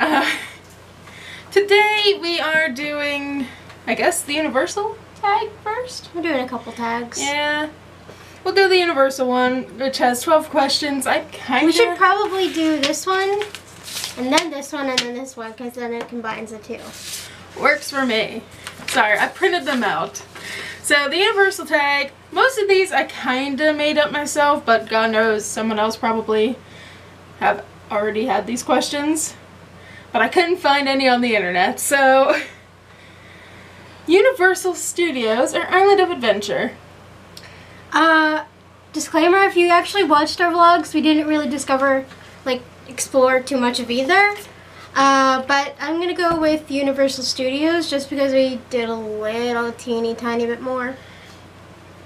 Uh, today we are doing, I guess, the Universal tag first. We're doing a couple tags. Yeah. We'll do the Universal one, which has 12 questions. I kind of... We should probably do this one, and then this one, and then this one, because then it combines the two. Works for me. Sorry, I printed them out. So the universal tag, most of these I kinda made up myself, but God knows someone else probably have already had these questions. But I couldn't find any on the internet, so Universal Studios or Island of Adventure. Uh, disclaimer, if you actually watched our vlogs, we didn't really discover, like, explore too much of either. Uh, but I'm gonna go with Universal Studios just because we did a little teeny tiny bit more.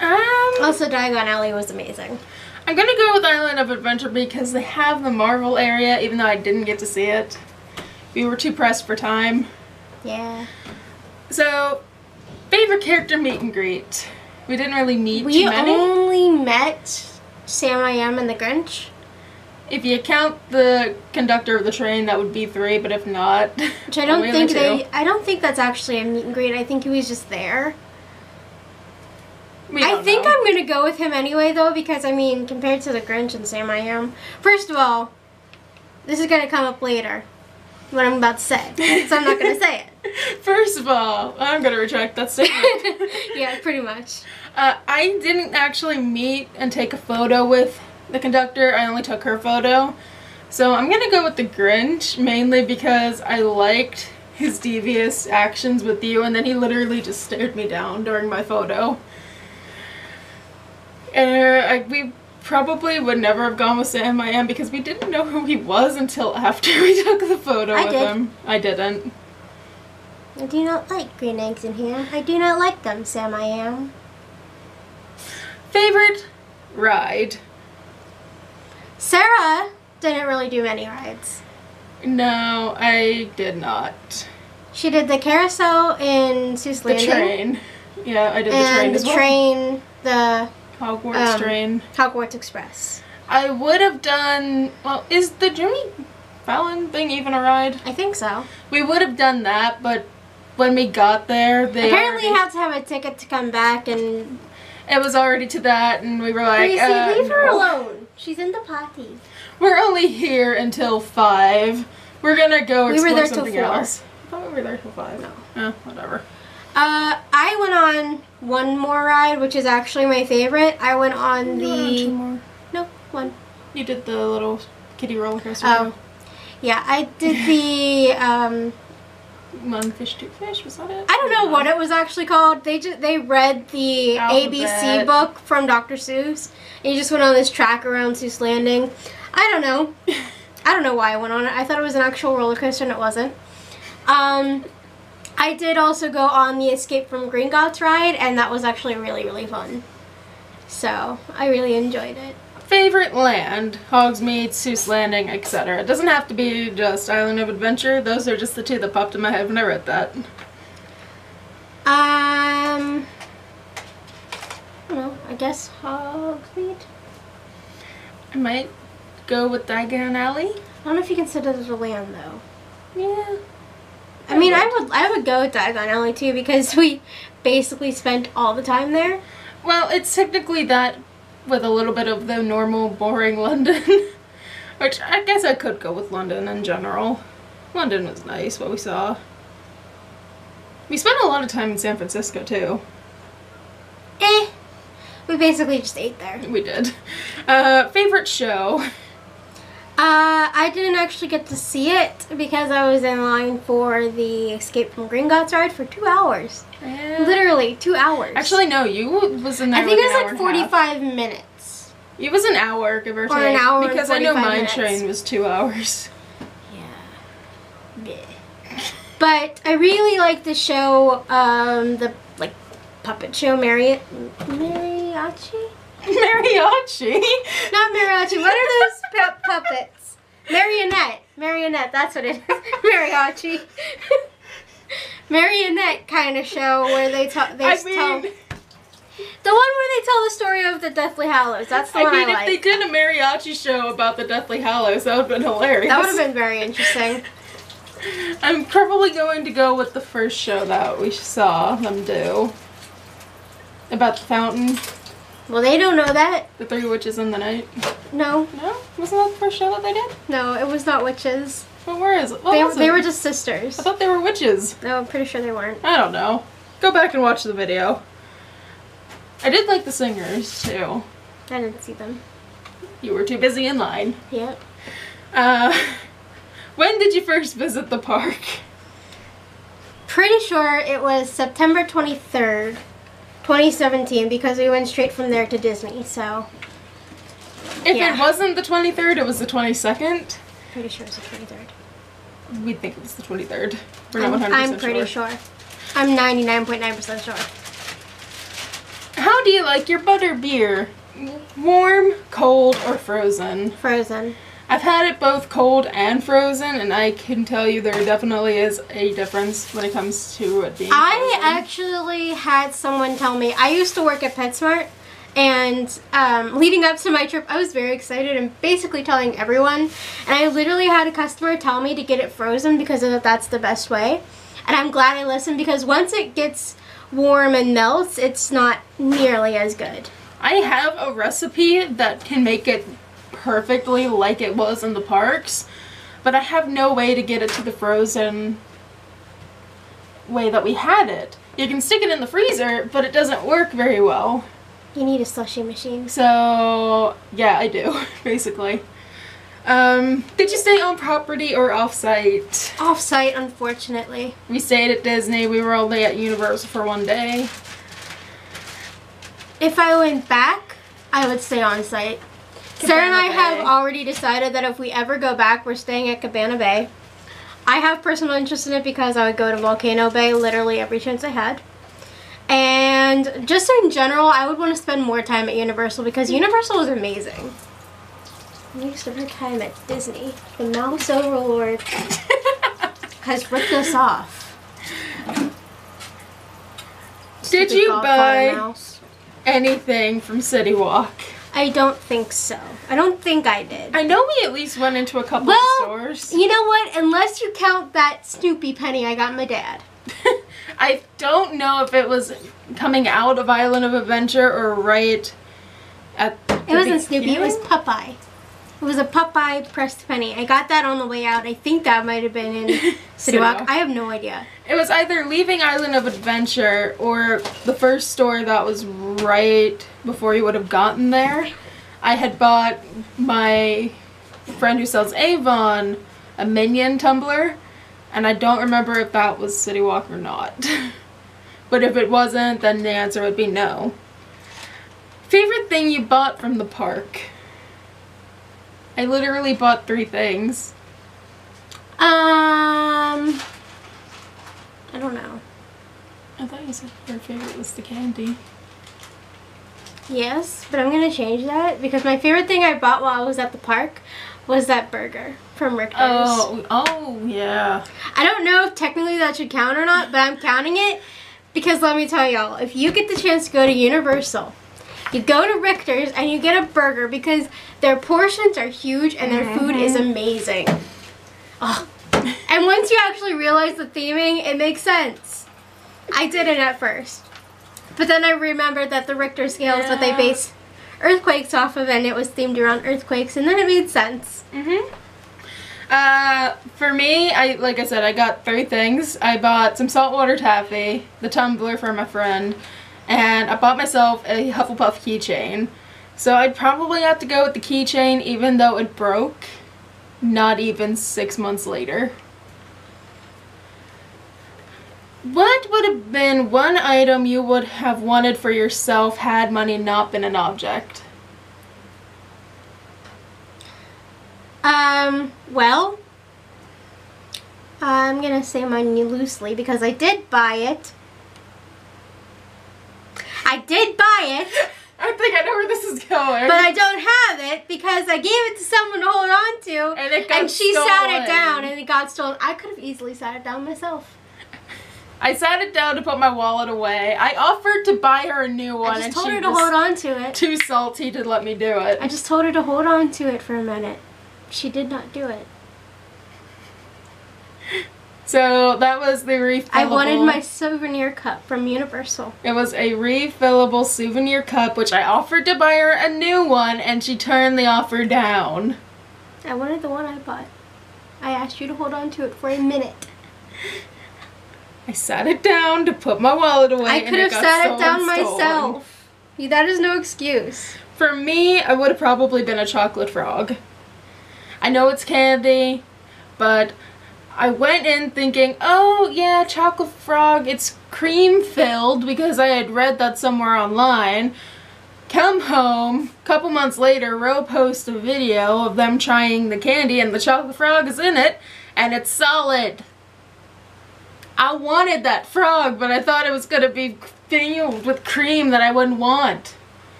Um, Also, Diagon Alley was amazing. I'm gonna go with Island of Adventure because they have the Marvel area, even though I didn't get to see it. We were too pressed for time. Yeah. So, favorite character meet and greet. We didn't really meet We too many. We only met Sam I Am and the Grinch. If you count the conductor of the train, that would be three. But if not, Which I don't think two. they. I don't think that's actually a meet and greet. I think he was just there. We I think know. I'm gonna go with him anyway, though, because I mean, compared to the Grinch and Sam I Am. First of all, this is gonna come up later. What I'm about to say, so I'm not gonna say it. First of all, I'm gonna retract that statement. yeah, pretty much. uh, I didn't actually meet and take a photo with the conductor. I only took her photo. So I'm gonna go with the Grinch mainly because I liked his devious actions with you, and then he literally just stared me down during my photo. Uh, I, we probably would never have gone with Sam I Am because we didn't know who he was until after we took the photo I with did. him. I didn't. I do not like green eggs in here. I do not like them, Sam I Am. Favorite ride? Sarah didn't really do many rides. No, I did not. She did the carousel in Seuss The train. Yeah, I did the train as well. the train, the Hogwarts um, train. Hogwarts Express. I would have done. Well, is the Jimmy Fallon thing even a ride? I think so. We would have done that, but when we got there, they Apparently, you already- have to have a ticket to come back, and it was already to that, and we were like, Gracie, uh, leave her no. alone. She's in the potty. We're only here until five. We're gonna go We explore something else. I thought we were there till five. No. Oh, whatever. Uh, I went on one more ride, which is actually my favorite. I went on You went on two the more. no one. You did the little kiddie roller coaster. Oh. Yeah, I did the um. too. One fish, two fish. Was that it? I don't know what it was actually called. They just they read the ABC Alphabet. book from Dr. Seuss, and you just went on this track around Seuss Landing. I don't know. I don't know why I went on it. I thought it was an actual roller coaster, and it wasn't. Um, I did also go on the Escape from Gringotts ride, and that was actually really really fun. So I really enjoyed it. Favorite land: Hogsmeade, Seuss Landing, etc. It doesn't have to be just Island of Adventure. Those are just the two that popped in my head when I read that. Um, I don't know. I guess Hogsmeade. I might go with Diagon Alley. I don't know if you consider it a land though. Yeah. I mean, I would I would go with Diagon Alley too because we basically spent all the time there. Well, it's technically that with a little bit of the normal boring London. Which I guess I could go with London in general. London was nice, what we saw. We spent a lot of time in San Francisco too. Eh. We basically just ate there. We did. Uh, favorite show? Uh, I didn't actually get to see it because I was in line for the Escape from Gringotts ride for two hours. Literally two hours. Actually, no, you was in there. I think it was like and a half. forty-five minutes. It was an hour, give or, Or take. an hour because I know 45 my train was two hours. Yeah. But I really like the show, um, the like puppet show, Mari- Mariachi. Mariachi. Not mariachi. What are those pu- puppets? Marionette. Marionette. That's what it is. Mariachi. Marionette kind of show where they talk. They I tell mean, the one where they tell the story of the Deathly Hallows. That's the I one mean, I if they did a mariachi show about the Deathly Hallows, that would have been hilarious. that would have been very interesting. I'm probably going to go with the first show that we saw them do. About the fountain, Well, they don't know that. the three witches in the night. No, No? Wasn't that the first show that they did? no, it was not witches. Well, where is it? What they was they it? were just sisters. I thought they were witches. No, I'm pretty sure they weren't. I don't know. Go back and watch the video. I did like the singers too. I didn't see them. You were too busy in line. Yep. Uh, when did you first visit the park? Pretty sure it was September 23rd, 2017, because we went straight from there to Disney. So If Yeah. it wasn't the 23rd, it was the 22nd. pretty sure it's the 23rd. We'd think it was the 23rd. We're not I'm, 100% I'm pretty sure. I'm 99.9% sure. How do you like your Butterbeer? Warm, cold, or frozen? Frozen. I've had it both cold and frozen, and I can tell you there definitely is a difference when it comes to it being I frozen. actually had someone tell me I used to work at PetSmart, and um, leading up to my trip, I was very excited and basically telling everyone. And I literally had a customer tell me to get it frozen because that's the best way. And I'm glad I listened because once it gets warm and melts, it's not nearly as good. I have a recipe that can make it perfectly like it was in the parks, but I have no way to get it to the frozen way that we had it. You can stick it in the freezer, but it doesn't work very well. You need a slushy machine. So, yeah, I do, basically. Um, did you stay on property or off-site? Off-site, unfortunately. We stayed at Disney. We were only at Universal for one day. If I went back, I would stay on site. Sarah and I Cabana have already decided that if we ever go back, we're staying at Cabana Bay. I have personal interest in it because I would go to Volcano Bay literally every chance I had. And just in general, I would want to spend more time at Universal because Universal is amazing. Most of her time at Disney. The Mouse Overlord has ripped us off. Did Stupid you buy anything from City Walk? I don't think so. I don't think I did. I know we at least went into a couple Well, of stores. You know what? Unless you count that Snoopy penny I got my dad. I don't know if it was coming out of Island of Adventure or right at. It wasn't Snoopy, it was Popeye. It was a Popeye pressed penny. I got that on the way out. I think that might have been in City. Walk. I have no idea. It was either leaving Island of Adventure or the first store that was right before you would have gotten there. I had bought my friend who sells Avon a Minion tumbler, and I don't remember if that was City Walk or not. but if it wasn't, then the answer would be no. Favorite thing you bought from the park? I literally bought three things. Um, I don't know. I thought you said your favorite was the candy. Yes, but I'm gonna change that because my favorite thing I bought while I was at the park was that burger from Richter's. Oh, oh yeah. I don't know if technically that should count or not, but I'm counting it because let me tell y'all, if you get the chance to go to Universal, you go to Richter's and you get a burger because their portions are huge and their food is amazing. Oh. And once you actually realize the theming, it makes sense. I didn't at first. But then I remembered that the Richter scale is what they base earthquakes off of and it was themed around earthquakes and then it made sense. Mhm. Uh, for me, I like I said, I got three things. I bought some saltwater taffy, the tumbler for my friend, and I bought myself a Hufflepuff keychain. So I'd probably have to go with the keychain, even though it broke. Not even six months later. What would have been one item you would have wanted for yourself had money not been an object? Um, well, I'm gonna say mine loosely because I did buy it. I did buy it, I think I know where this is going. but I don't have it because I gave it to someone to hold on to, And it got And she sat it down and it got stolen. I could have easily sat it down myself. I sat it down to put my wallet away. I offered to buy her a new one, I just and told she her to hold on to it. too salty to let me do it. I just told her to hold on to it for a minute. She did not do it. So that was the refillable. I wanted my souvenir cup from Universal. It was a refillable souvenir cup, which I offered to buy her a new one, and she turned the offer down. I wanted the one I bought. I asked you to hold on to it for a minute. I sat it down to put my wallet away. I could have sat it down stolen. myself. That is no excuse. For me, I would have probably been a chocolate frog. I know it's candy, but I went in thinking, oh yeah, chocolate frog, it's cream filled because I had read that somewhere online. Come home, couple months later, Ro posts a video of them trying the candy and the chocolate frog is in it, and it's solid. I wanted that frog, but I thought it was gonna be filled with cream that I wouldn't want.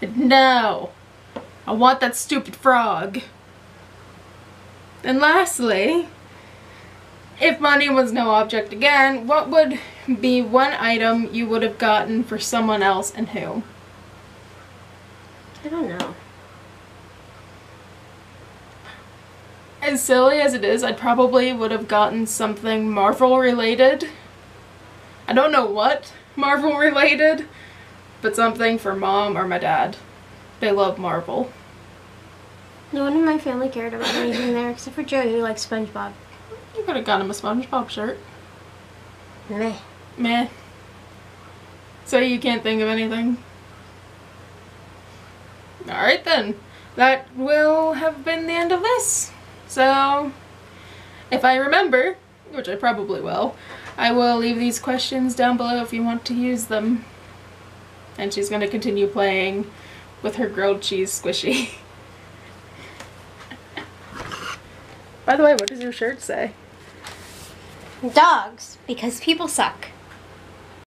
But no. I want that stupid frog. And lastly, if money was no object again, what would be one item you would have gotten for someone else and who? I don't know. As silly as it is, I probably would have gotten something Marvel related. I don't know what Marvel related, but something for mom or my dad. They love Marvel. No one in my family cared about anything there except for Joe who likes SpongeBob. You could have gotten him a SpongeBob shirt. Meh. Meh. So you can't think of anything? Alright then. That will have been the end of this. So, if I remember, which I probably will, I will leave these questions down below if you want to use them. And she's going to continue playing with her grilled cheese squishy. By the way, what does your shirt say? Dogs, because people suck.